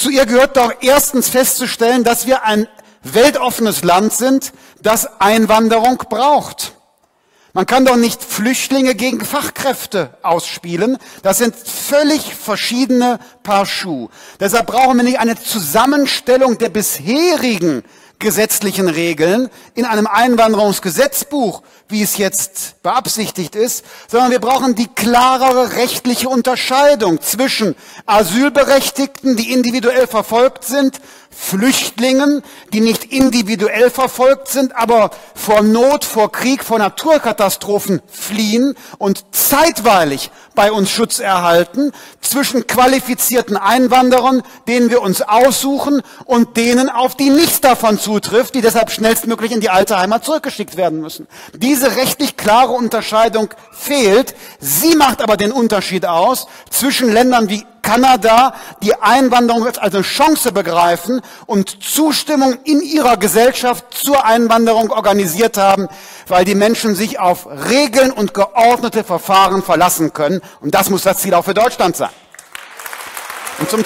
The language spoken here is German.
Zu ihr gehört doch erstens festzustellen, dass wir ein weltoffenes Land sind, das Einwanderung braucht. Man kann doch nicht Flüchtlinge gegen Fachkräfte ausspielen. Das sind völlig verschiedene Paar Schuh. Deshalb brauchen wir nicht eine Zusammenstellung der bisherigen gesetzlichen Regeln in einem Einwanderungsgesetzbuch, wie es jetzt beabsichtigt ist, sondern wir brauchen die klarere rechtliche Unterscheidung zwischen Asylberechtigten, die individuell verfolgt sind, Flüchtlingen, die nicht individuell verfolgt sind, aber vor Not, vor Krieg, vor Naturkatastrophen fliehen und zeitweilig bei uns Schutz erhalten, zwischen qualifizierten Einwanderern, denen wir uns aussuchen, und denen, auf die nichts davon zutrifft, die deshalb schnellstmöglich in die alte Heimat zurückgeschickt werden müssen. Diese rechtlich klare Unterscheidung fehlt. Sie macht aber den Unterschied aus zwischen Ländern wie Kanada, die Einwanderung als eine Chance begreifen und Zustimmung in ihrer Gesellschaft zur Einwanderung organisiert haben, weil die Menschen sich auf Regeln und geordnete Verfahren verlassen können. Und das muss das Ziel auch für Deutschland sein. Und zum